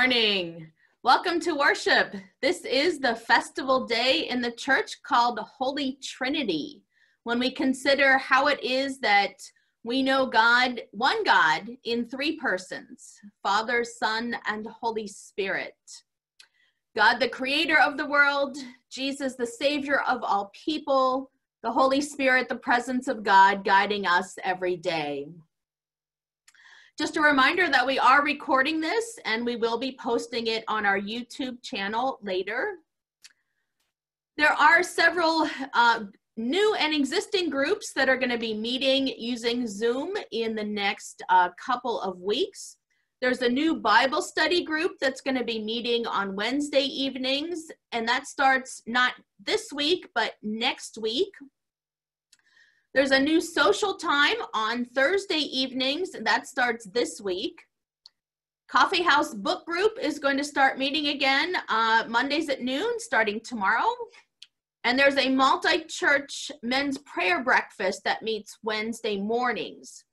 Morning. Welcome to worship. This is the festival day in the church called the Holy Trinity. When we consider how it is that we know God, one God, in three persons Father, Son, and Holy Spirit. God, the creator of the world, Jesus, the Savior of all people, the Holy Spirit, the presence of God guiding us every day. Just a reminder that we are recording this and we will be posting it on our YouTube channel later. There are several uh, new and existing groups that are going to be meeting using Zoom in the next uh, couple of weeks. There's a new Bible study group that's going to be meeting on Wednesday evenings, and that starts not this week, but next week. There's a new social time on Thursday evenings, that starts this week. Coffee House Book Group is going to start meeting again uh, Mondays at noon, starting tomorrow. And there's a multi church men's prayer breakfast that meets Wednesday mornings.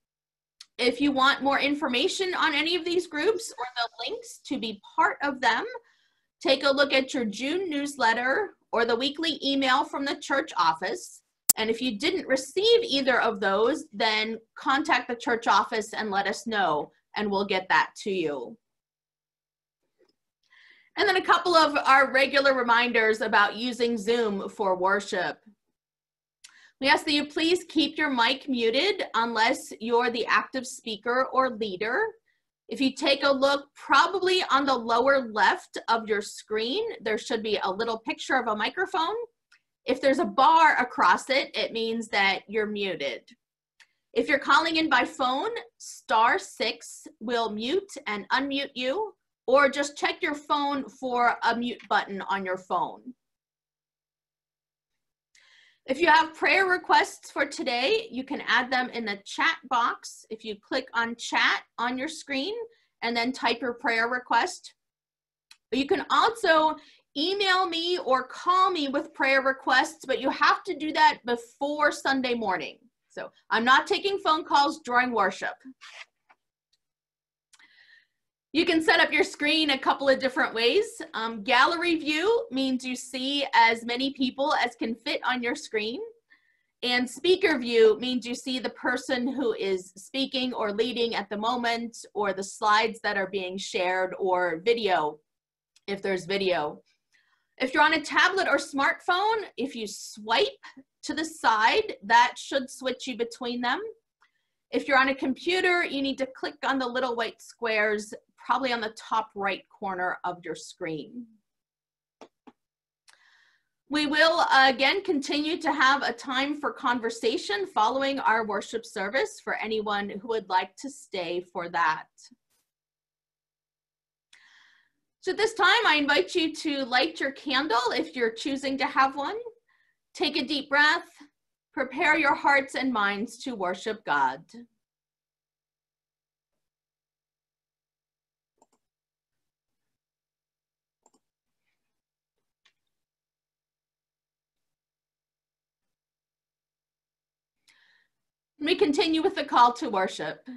If you want more information on any of these groups or the links to be part of them, take a look at your June newsletter or the weekly email from the church office. And if you didn't receive either of those, then contact the church office and let us know, and we'll get that to you. And then a couple of our regular reminders about using Zoom for worship. We ask that you please keep your mic muted unless you're the active speaker or leader. If you take a look probably on the lower left of your screen, there should be a little picture of a microphone. If there's a bar across it, it means that you're muted. If you're calling in by phone, star six will mute and unmute you or just check your phone for a mute button on your phone. If you have prayer requests for today, you can add them in the chat box. If you click on chat on your screen and then type your prayer request. You can also email me or call me with prayer requests, but you have to do that before Sunday morning. So I'm not taking phone calls during worship. You can set up your screen a couple of different ways. Um, gallery view means you see as many people as can fit on your screen. And speaker view means you see the person who is speaking or leading at the moment or the slides that are being shared or video, if there's video. If you're on a tablet or smartphone, if you swipe to the side, that should switch you between them. If you're on a computer, you need to click on the little white squares probably on the top right corner of your screen. We will uh, again continue to have a time for conversation following our worship service for anyone who would like to stay for that. So this time I invite you to light your candle if you're choosing to have one. Take a deep breath, prepare your hearts and minds to worship God. We continue with the call to worship.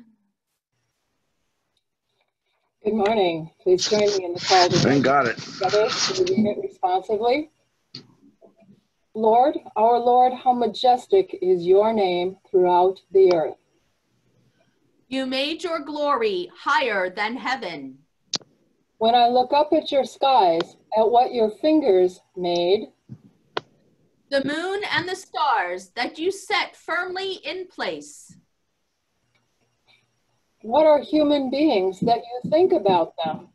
Good morning. Please join me in the call to Thank got it. together to read it responsively. Lord, our Lord, how majestic is your name throughout the earth. You made your glory higher than heaven. When I look up at your skies, at what your fingers made, the moon and the stars that you set firmly in place. What are human beings that you think about them?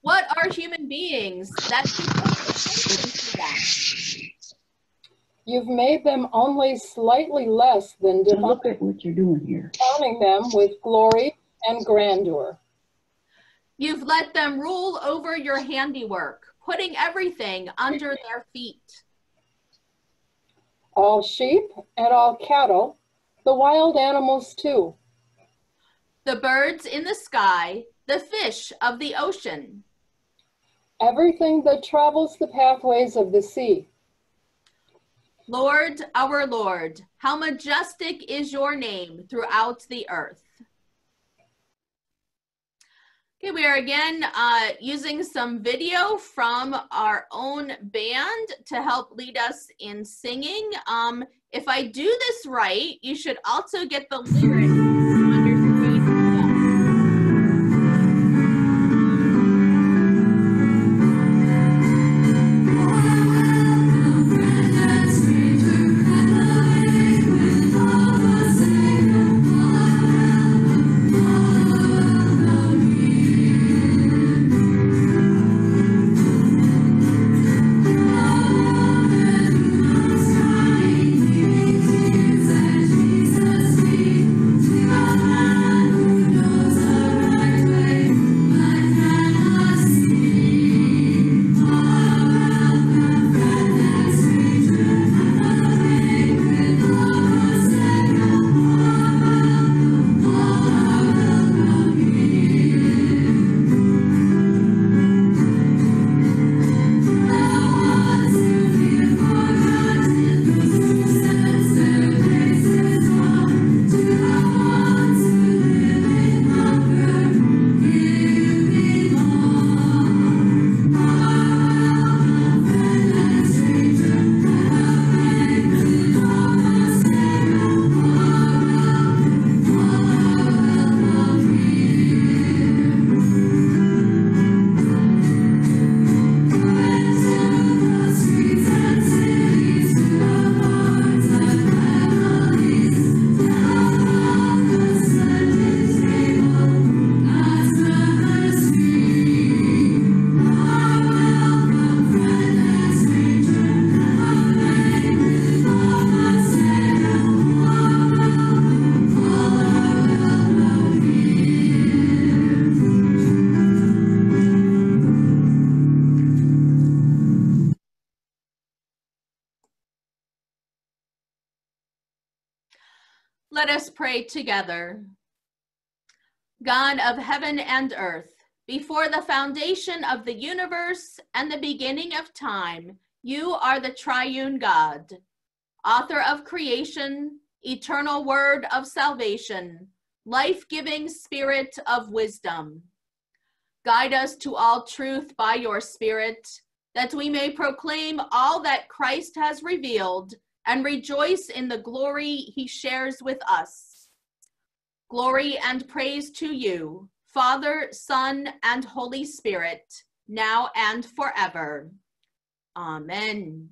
What are human beings that you pay attention to them? You've made them only slightly less than divine. Look at what you're doing here. Crowning them with glory and grandeur. You've let them rule over your handiwork putting everything under their feet. All sheep and all cattle, the wild animals too. The birds in the sky, the fish of the ocean. Everything that travels the pathways of the sea. Lord, our Lord, how majestic is your name throughout the earth. Okay, we are again uh, using some video from our own band to help lead us in singing. Um, if I do this right, you should also get the lyrics. Let us pray together. God of heaven and earth, before the foundation of the universe and the beginning of time, you are the triune God, author of creation, eternal word of salvation, life giving spirit of wisdom. Guide us to all truth by your spirit, that we may proclaim all that Christ has revealed and rejoice in the glory he shares with us. Glory and praise to you, Father, Son, and Holy Spirit, now and forever. Amen.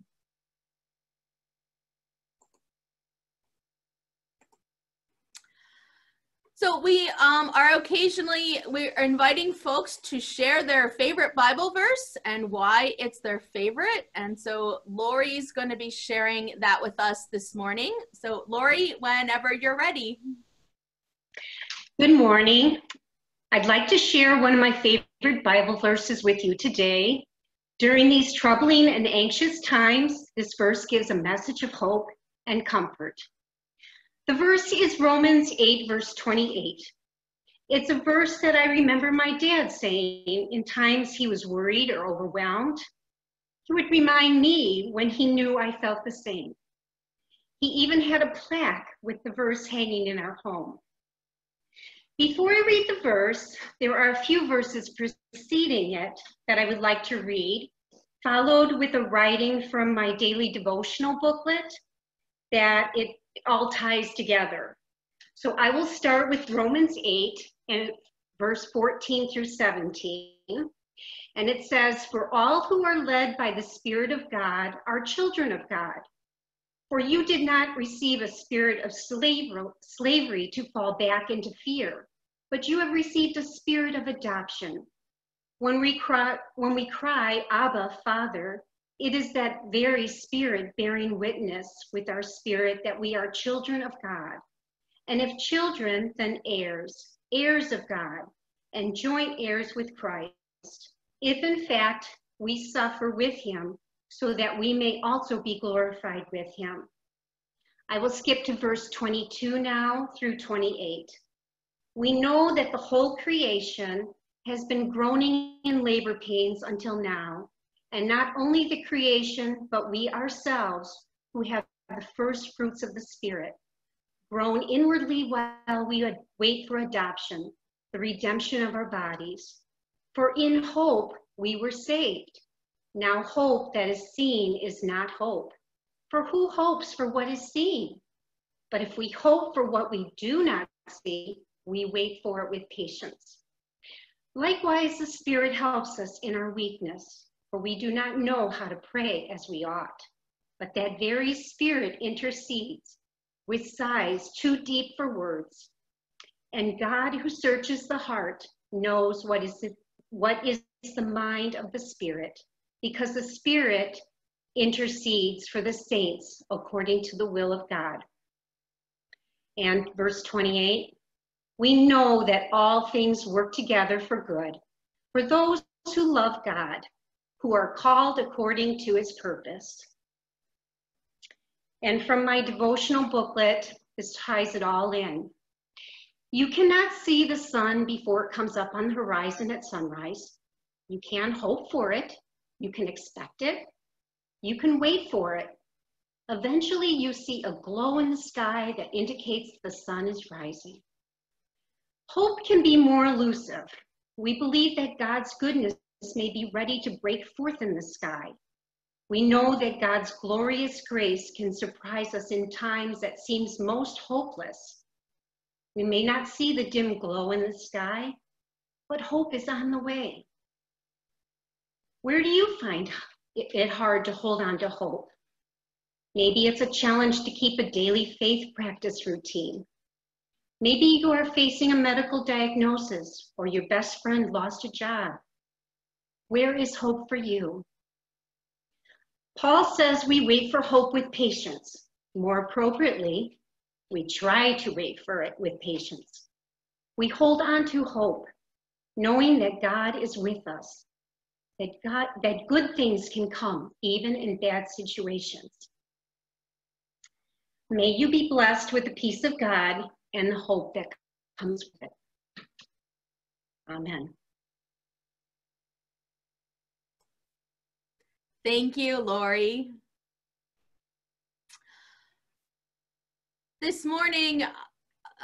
So we um, are occasionally we're inviting folks to share their favorite Bible verse and why it's their favorite. And so Lori's going to be sharing that with us this morning. So Lori, whenever you're ready. Good morning. I'd like to share one of my favorite Bible verses with you today. During these troubling and anxious times, this verse gives a message of hope and comfort. The verse is Romans 8, verse 28. It's a verse that I remember my dad saying in times he was worried or overwhelmed. He would remind me when he knew I felt the same. He even had a plaque with the verse hanging in our home. Before I read the verse, there are a few verses preceding it that I would like to read, followed with a writing from my daily devotional booklet that it all ties together. So I will start with Romans 8 and verse 14 through 17. And it says, For all who are led by the Spirit of God are children of God. For you did not receive a spirit of slavery to fall back into fear, but you have received a spirit of adoption. When we cry, when we cry Abba, Father, it is that very spirit bearing witness with our spirit that we are children of God. And if children, then heirs, heirs of God, and joint heirs with Christ, if in fact we suffer with him, so that we may also be glorified with him. I will skip to verse 22 now through 28. We know that the whole creation has been groaning in labor pains until now and not only the creation, but we ourselves who have the first fruits of the Spirit, grown inwardly while we wait for adoption, the redemption of our bodies. For in hope we were saved. Now, hope that is seen is not hope. For who hopes for what is seen? But if we hope for what we do not see, we wait for it with patience. Likewise, the Spirit helps us in our weakness, for we do not know how to pray as we ought. But that very Spirit intercedes with sighs too deep for words. And God, who searches the heart, knows what is the, what is the mind of the Spirit, because the Spirit intercedes for the saints according to the will of God. And verse 28 we know that all things work together for good for those who love God, who are called according to his purpose. And from my devotional booklet, this ties it all in. You cannot see the sun before it comes up on the horizon at sunrise. You can hope for it. You can expect it. You can wait for it. Eventually, you see a glow in the sky that indicates the sun is rising. Hope can be more elusive. We believe that God's goodness may be ready to break forth in the sky. We know that God's glorious grace can surprise us in times that seems most hopeless. We may not see the dim glow in the sky, but hope is on the way. Where do you find it hard to hold on to hope? Maybe it's a challenge to keep a daily faith practice routine. Maybe you are facing a medical diagnosis or your best friend lost a job. Where is hope for you? Paul says we wait for hope with patience. More appropriately, we try to wait for it with patience. We hold on to hope, knowing that God is with us, that God that good things can come even in bad situations. May you be blessed with the peace of God and the hope that comes with it. Amen. Thank you, Lori. This morning,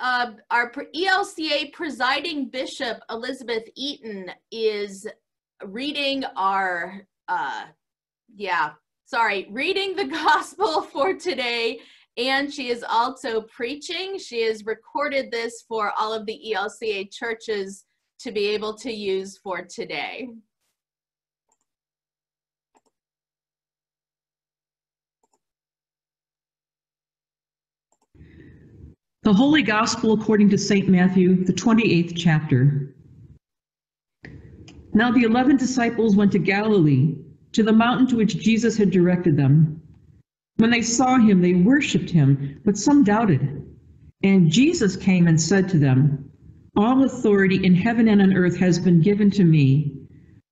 uh, our ELCA presiding bishop, Elizabeth Eaton, is reading our, uh, yeah, sorry, reading the gospel for today and she is also preaching. She has recorded this for all of the ELCA churches to be able to use for today. The Holy Gospel according to St. Matthew, the 28th chapter. Now the eleven disciples went to Galilee, to the mountain to which Jesus had directed them. When they saw him, they worshiped him, but some doubted. And Jesus came and said to them, All authority in heaven and on earth has been given to me.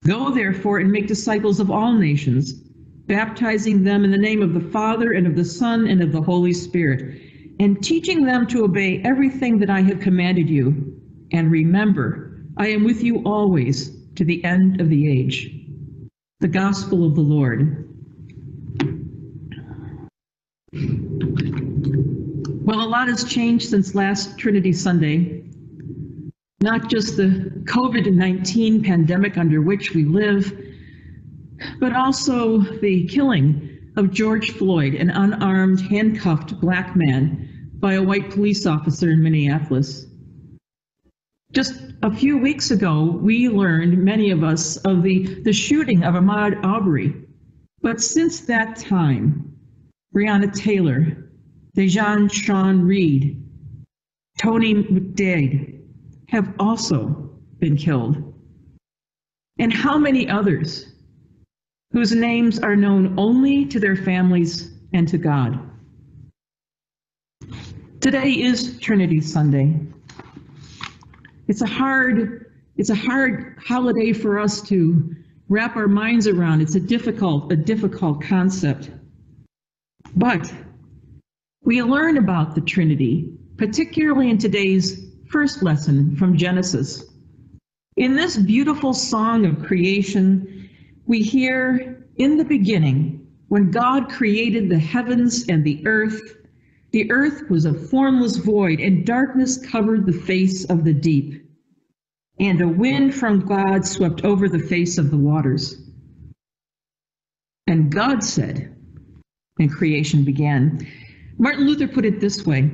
Go therefore and make disciples of all nations, baptizing them in the name of the Father and of the Son and of the Holy Spirit, and teaching them to obey everything that I have commanded you. And remember, I am with you always to the end of the age. The Gospel of the Lord. Well, a lot has changed since last Trinity Sunday. Not just the COVID 19 pandemic under which we live, but also the killing of George Floyd, an unarmed, handcuffed black man, by a white police officer in Minneapolis. Just a few weeks ago, we learned, many of us, of the, the shooting of Ahmaud Arbery. But since that time, Breonna Taylor, Dreasjon Sean Reed, Tony McDade have also been killed. And how many others whose names are known only to their families and to God? Today is Trinity Sunday. It's a hard it's a hard holiday for us to wrap our minds around. It's a difficult a difficult concept. But we learn about the Trinity, particularly in today's first lesson from Genesis. In this beautiful song of creation, we hear in the beginning, when God created the heavens and the earth, the earth was a formless void, and darkness covered the face of the deep. and a wind from God swept over the face of the waters. And God said, and creation began. Martin Luther put it this way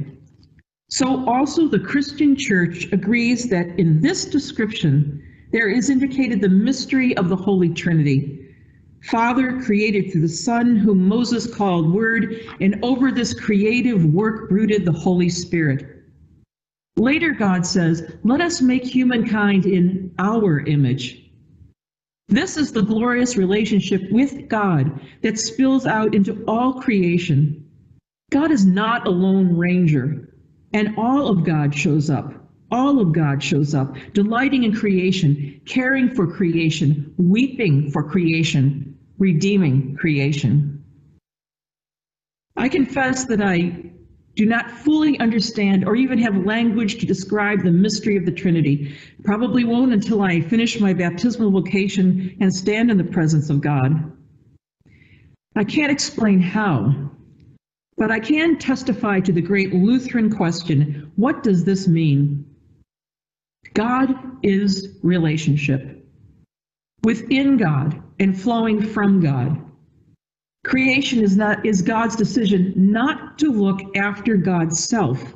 So also the Christian church agrees that in this description there is indicated the mystery of the Holy Trinity. Father created through the Son, whom Moses called Word, and over this creative work brooded the Holy Spirit. Later, God says, Let us make humankind in our image. This is the glorious relationship with God that spills out into all creation. God is not a lone ranger, and all of God shows up. All of God shows up, delighting in creation, caring for creation, weeping for creation, redeeming creation. I confess that I do not fully understand or even have language to describe the mystery of the Trinity. Probably won't until I finish my baptismal vocation and stand in the presence of God. I can't explain how, but I can testify to the great Lutheran question what does this mean? God is relationship. Within God and flowing from God. Creation is not is God's decision not to look after God's self,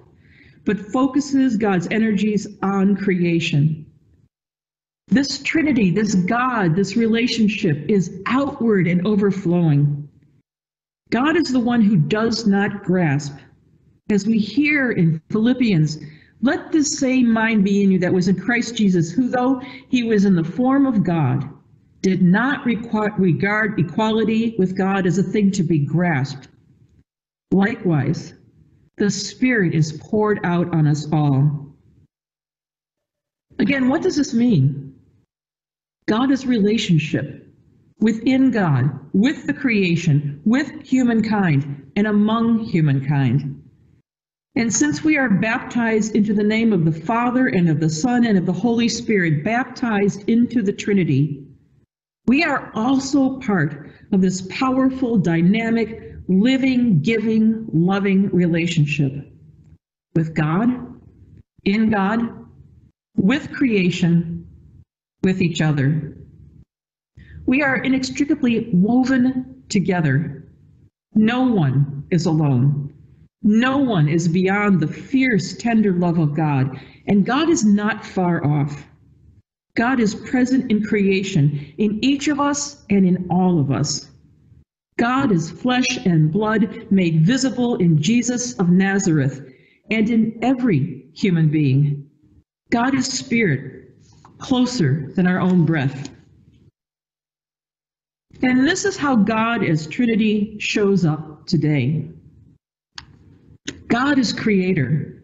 but focuses God's energies on creation. This Trinity, this God, this relationship is outward and overflowing. God is the one who does not grasp. As we hear in Philippians, let this same mind be in you that was in Christ Jesus, who, though he was in the form of God, did not regard equality with God as a thing to be grasped. Likewise, the Spirit is poured out on us all. Again, what does this mean? God is relationship within God, with the creation, with humankind, and among humankind. And since we are baptized into the name of the Father and of the Son and of the Holy Spirit, baptized into the Trinity, we are also part of this powerful, dynamic, living, giving, loving relationship with God, in God, with creation, with each other. We are inextricably woven together. No one is alone. No one is beyond the fierce, tender love of God, and God is not far off. God is present in creation, in each of us and in all of us. God is flesh and blood made visible in Jesus of Nazareth and in every human being. God is spirit, closer than our own breath. And this is how God as Trinity shows up today. God is creator.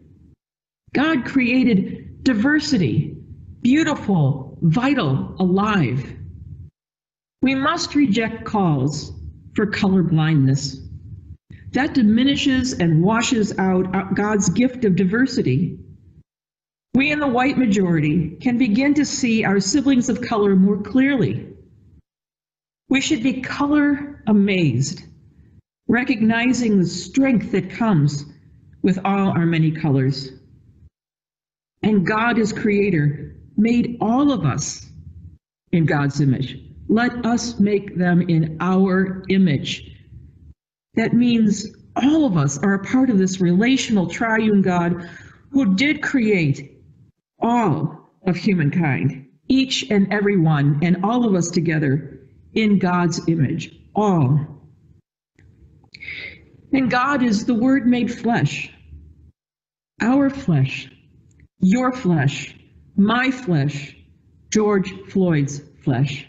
God created diversity beautiful, vital, alive. We must reject calls for color blindness. That diminishes and washes out God's gift of diversity. We in the white majority can begin to see our siblings of color more clearly. We should be color amazed, recognizing the strength that comes with all our many colors. And God is creator made all of us in God's image. Let us make them in our image. That means all of us are a part of this relational triune God who did create all of humankind, each and every one, and all of us together in God's image, all. And God is the Word made flesh, our flesh, your flesh, my flesh, George Floyd's flesh.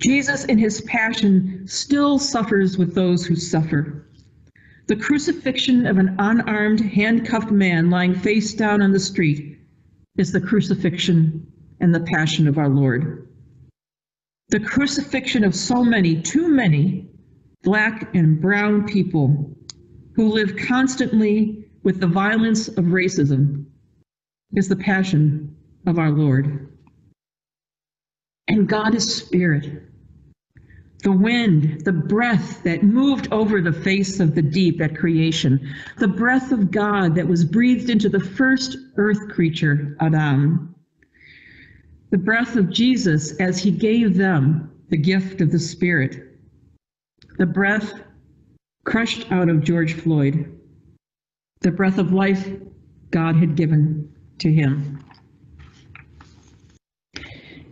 Jesus, in his passion, still suffers with those who suffer. The crucifixion of an unarmed, handcuffed man lying face down on the street is the crucifixion and the passion of our Lord. The crucifixion of so many, too many, black and brown people who live constantly with the violence of racism is the passion of our Lord. And God is spirit. The wind, the breath that moved over the face of the deep at creation, the breath of God that was breathed into the first earth creature, Adam. the breath of Jesus as he gave them the gift of the Spirit, the breath crushed out of George Floyd, the breath of life God had given to him.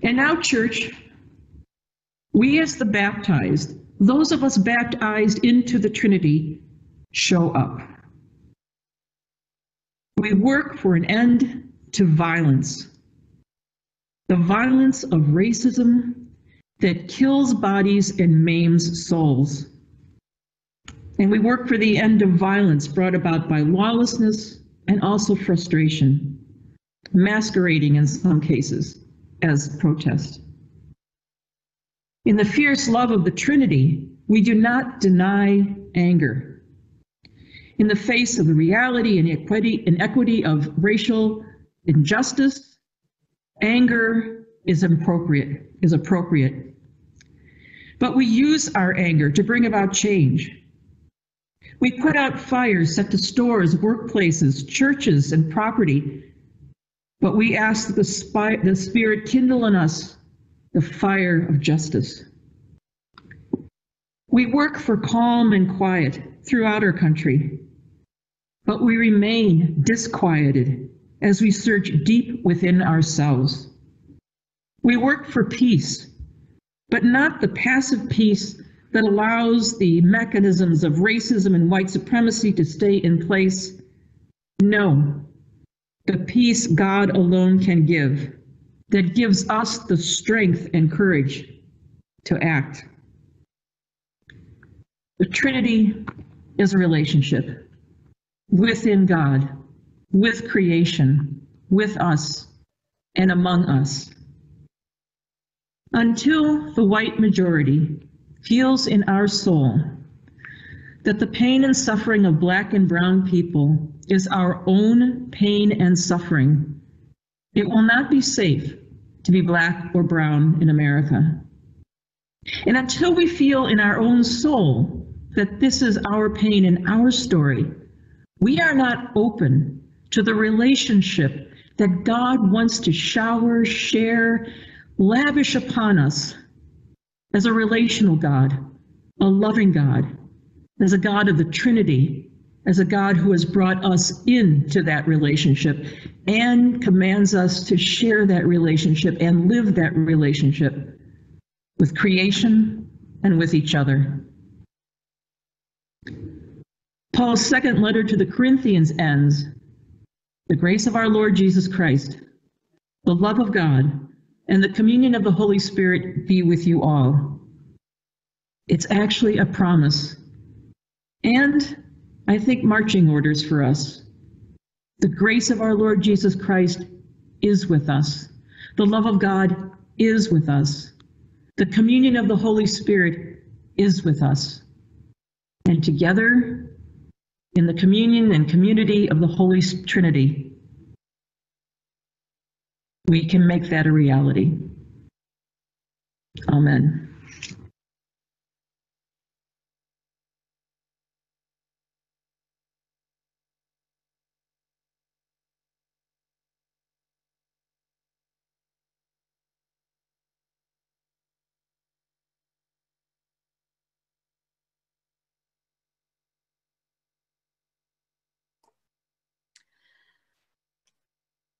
And now, church, we as the baptized, those of us baptized into the Trinity, show up. We work for an end to violence. The violence of racism that kills bodies and maims souls. And we work for the end of violence brought about by lawlessness and also frustration, masquerading in some cases as protest. In the fierce love of the Trinity, we do not deny anger. In the face of the reality and equity, inequity of racial injustice, anger is appropriate, is appropriate. But we use our anger to bring about change. We put out fires set to stores, workplaces, churches, and property. But we ask that the, the Spirit kindle in us the fire of justice. We work for calm and quiet throughout our country, but we remain disquieted as we search deep within ourselves. We work for peace, but not the passive peace that allows the mechanisms of racism and white supremacy to stay in place. No, the peace God alone can give, that gives us the strength and courage to act. The Trinity is a relationship within God, with creation, with us, and among us. Until the white majority feels in our soul that the pain and suffering of Black and Brown people is our own pain and suffering, it will not be safe to be Black or Brown in America. And until we feel in our own soul that this is our pain and our story, we are not open to the relationship that God wants to shower, share, lavish upon us as a relational God, a loving God, as a God of the Trinity, as a God who has brought us into that relationship and commands us to share that relationship and live that relationship with creation and with each other. Paul's second letter to the Corinthians ends The grace of our Lord Jesus Christ, the love of God, and the communion of the Holy Spirit be with you all. It's actually a promise. And I think marching orders for us. The grace of our Lord Jesus Christ is with us. The love of God is with us. The communion of the Holy Spirit is with us. And together, in the communion and community of the Holy Trinity, we can make that a reality. Amen.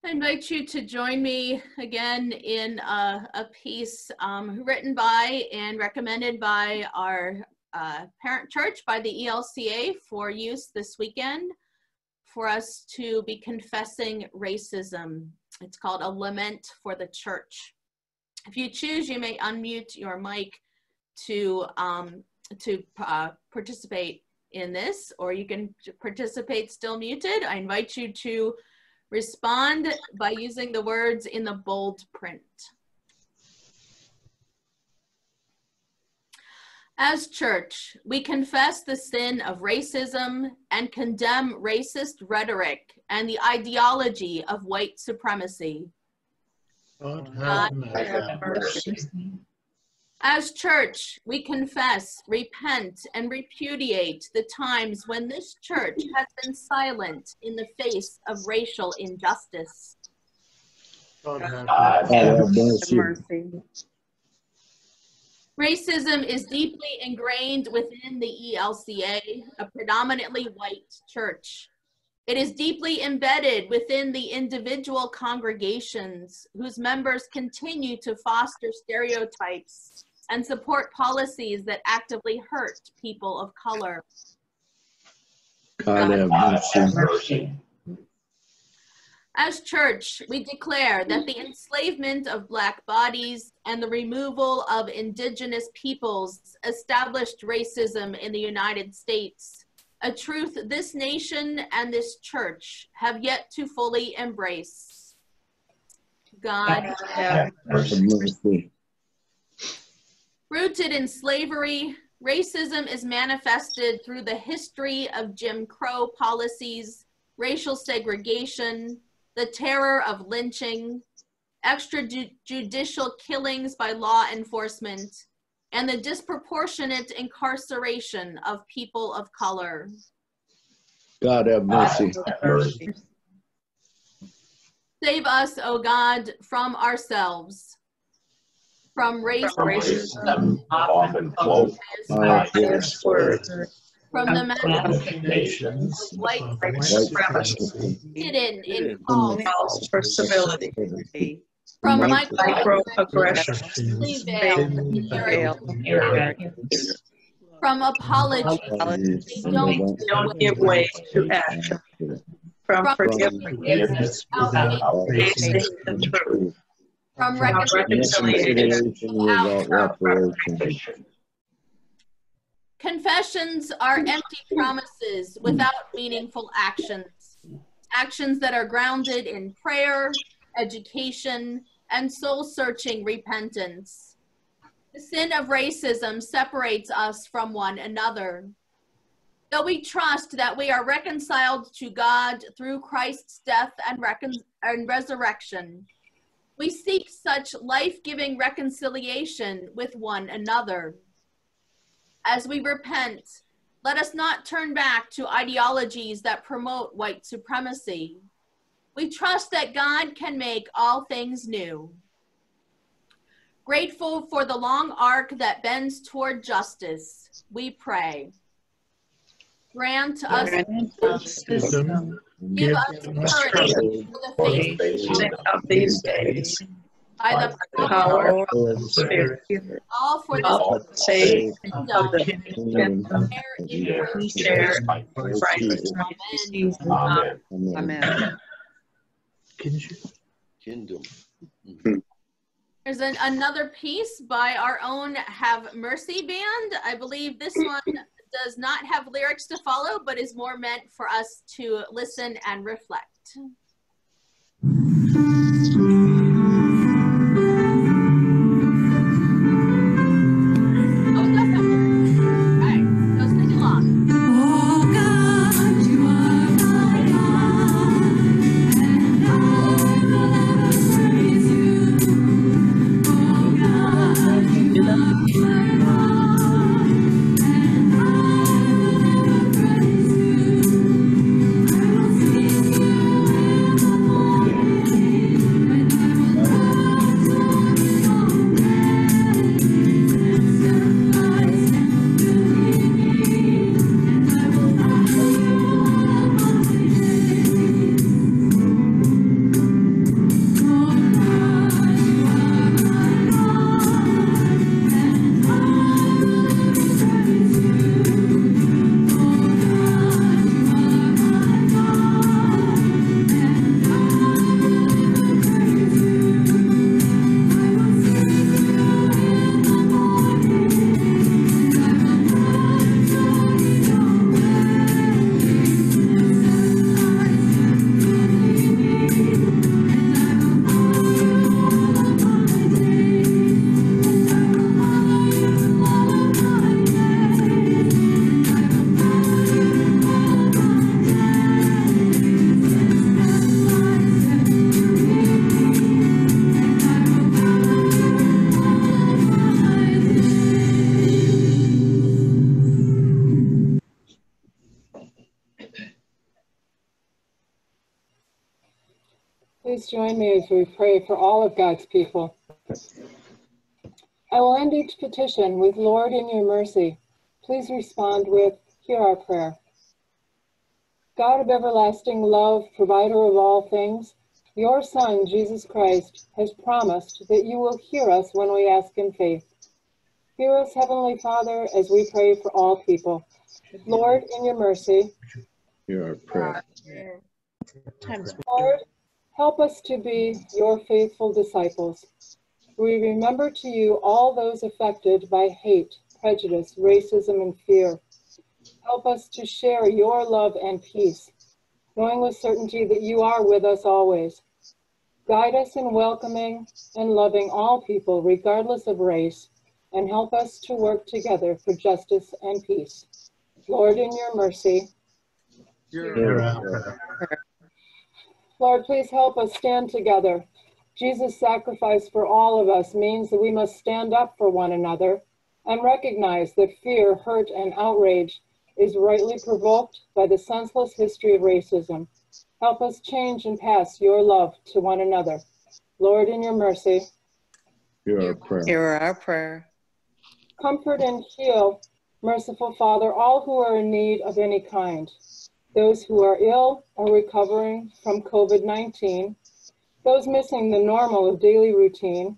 I invite you to join me again in a, a piece um, written by and recommended by our uh, parent church, by the ELCA for use this weekend for us to be confessing racism. It's called A Lament for the Church. If you choose, you may unmute your mic to, um, to uh, participate in this, or you can participate still muted. I invite you to Respond by using the words in the bold print. As church, we confess the sin of racism and condemn racist rhetoric and the ideology of white supremacy. God have mercy. As church, we confess, repent, and repudiate the times when this church has been silent in the face of racial injustice. God have God have mercy. mercy. Racism is deeply ingrained within the ELCA, a predominantly white church. It is deeply embedded within the individual congregations whose members continue to foster stereotypes and support policies that actively hurt people of color. God have mercy. mercy. As church, we declare that the enslavement of Black bodies and the removal of indigenous peoples established racism in the United States, a truth this nation and this church have yet to fully embrace. God, God God have mercy. Rooted in slavery, racism is manifested through the history of Jim Crow policies, racial segregation, the terror of lynching, extrajudicial killings by law enforcement, and the disproportionate incarceration of people of color. God have mercy. God have mercy. Save us, O God, from ourselves, from race, From racism, uh, often cloaked God by have this word, from the manifestations of white White supremacy. hidden in calls, calls for civility, from From microaggressions, veiled veiled arrogance, from apology, they don't don't give way to action, from forgiveness without facing the truth, from from reconciliation. reconciliation without reparation. Confessions are empty promises without meaningful actions. Actions that are grounded in prayer, education, and soul searching repentance. The sin of racism separates us from one another. Though we trust that we are reconciled to God through Christ's death and, and resurrection, we seek such life giving reconciliation with one another. As we repent, let us not turn back to ideologies that promote white supremacy. We trust that God can make all things new. Grateful for the long arc that bends toward justice, we pray. Grant us wisdom. Give Give us us courage courage for the face of these days, by the power power of of the Spirit, all for the all the sake kingdom. of the Share in share Christ. Amen. Amen. Amen. Kingdom. There's an, another piece by our own Have Mercy band. I believe this one does not have lyrics to follow, but is more meant for us to listen and reflect. Pray for all of God's people. I will end each petition with, Lord, in your mercy. Please respond with, Hear our prayer. God of everlasting love, provider of all things, your Son, Jesus Christ, has promised that you will hear us when we ask in faith. Hear us, Heavenly Father, as we pray for all people. Lord, in your mercy, Hear our prayer. Lord, help us to be your faithful disciples. We remember to you all those affected by hate, prejudice, racism, and fear. Help us to share your love and peace, knowing with certainty that you are with us always. Guide us in welcoming and loving all people, regardless of race, and help us to work together for justice and peace. Lord, in your mercy, Hear our prayer. Lord, please help us stand together. Jesus' sacrifice for all of us means that we must stand up for one another and recognize that fear, hurt, and outrage is rightly provoked by the senseless history of racism. Help us change and pass your love to one another. Lord, in your mercy, Hear our prayer. Hear our prayer. comfort and heal, merciful Father, all who are in need of any kind. Those who are ill or recovering from COVID 19, those missing the normal of daily routine,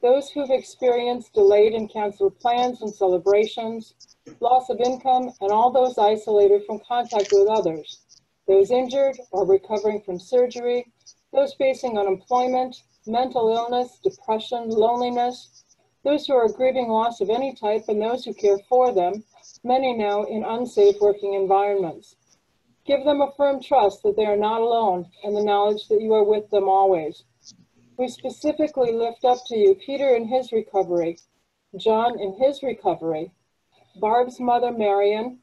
those who've experienced delayed and canceled plans and celebrations, loss of income, and all those isolated from contact with others, those injured or recovering from surgery, those facing unemployment, mental illness, depression, loneliness, those who are grieving loss of any type, and those who care for them, many now in unsafe working environments. Give them a firm trust that they are not alone and the knowledge that you are with them always. We specifically lift up to you Peter in his recovery, John in his recovery, Barb's mother Marion,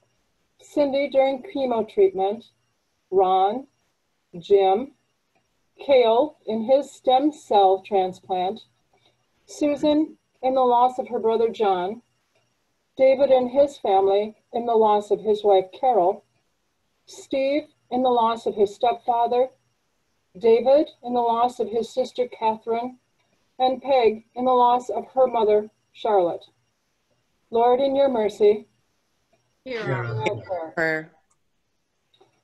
Cindy during chemo treatment, Ron, Jim, Kale in his stem cell transplant, Susan in the loss of her brother John, David and his family in the loss of his wife Carol, Steve in the loss of his stepfather, David in the loss of his sister Catherine, and Peg in the loss of her mother Charlotte. Lord, in your mercy, Hear hear our our prayer. Prayer.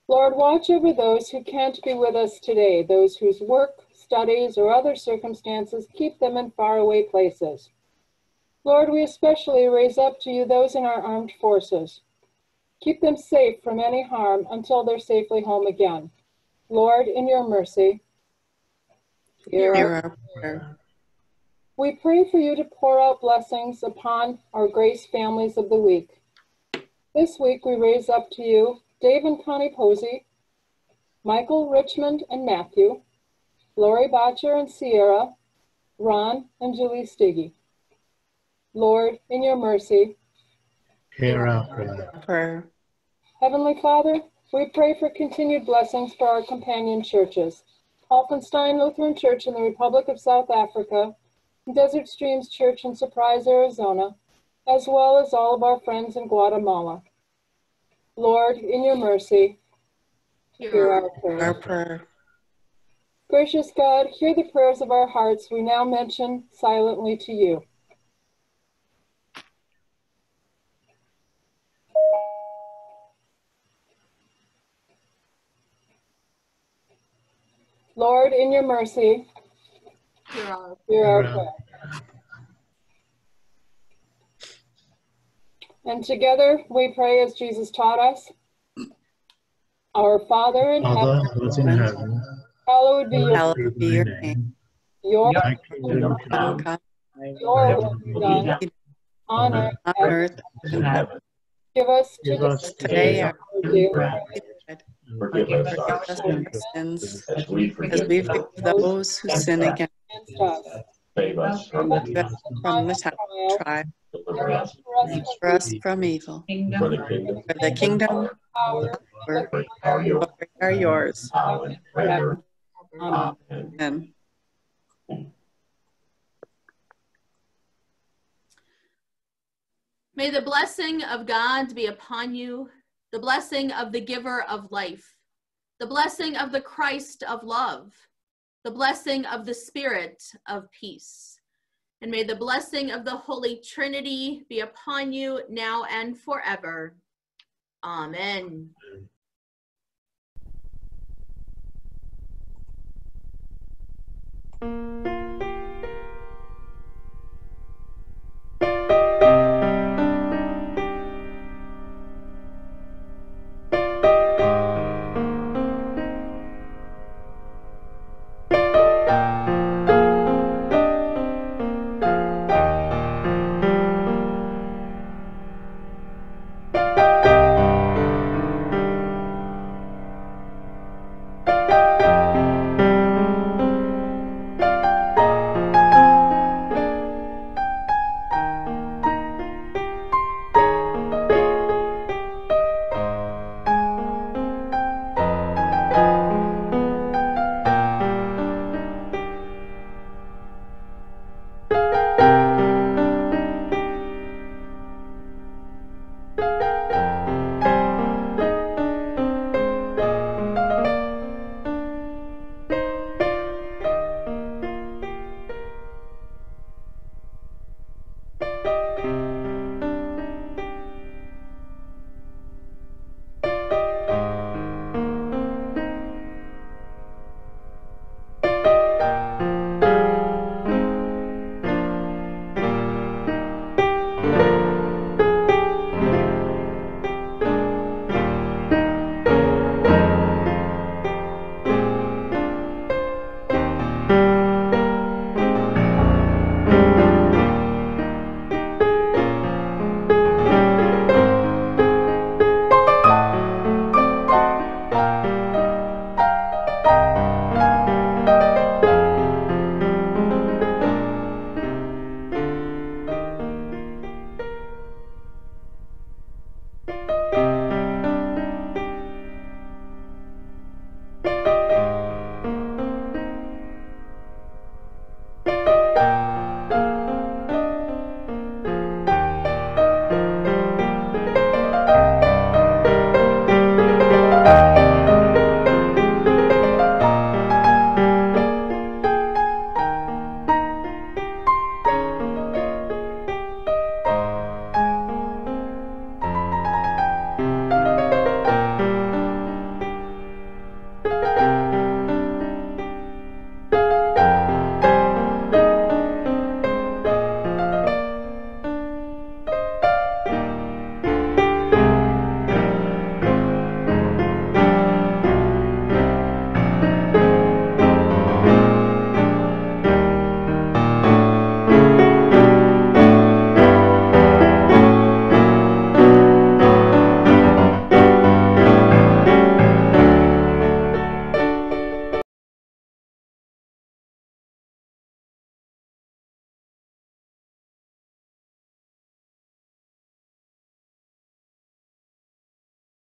Lord, watch over those who can't be with us today, those whose work, studies, or other circumstances keep them in faraway places. Lord, we especially raise up to you those in our armed forces. Keep them safe from any harm until they're safely home again. Lord, in your mercy, hear Hear our our prayer. We pray for you to pour out blessings upon our Grace families of the week. This week we raise up to you Dave and Connie Posey, Michael Richmond and Matthew, Lori Botcher and Sierra, Ron and Julie Stiggy. Lord, in your mercy, Hear our prayer. Prayer. Heavenly Father, we pray for continued blessings for our companion churches, Alpenstein Lutheran Church in the Republic of South Africa, Desert Streams Church in Surprise, Arizona, as well as all of our friends in Guatemala. Lord, in your mercy, Hear hear our prayer. Our prayer. prayer. Gracious God, hear the prayers of our hearts we now mention silently to you. Lord, in your mercy, Hear our hear our Hear our prayer. And together we pray as Jesus taught us. Our Father in Father, heaven, in heaven, hallowed be your, Hallowed be your name. your, thy kingdom Kingdom come, come your will be done on earth as it is in heaven. Give us give us today today our our daily bread. Bread. Forgive Forgive us us our our sins, sins as we forgive those who sin against against us. Save us from us from the time of deliver us Deliver us from evil. for the kingdom. For the kingdom, power, power, Are yours, are yours. now and forever. Amen. Amen. Amen. May the blessing of God be upon you, the blessing of the giver of life, the blessing of the Christ of love, the blessing of the Spirit of peace. And may the blessing of the Holy Trinity be upon you now and forever. Amen.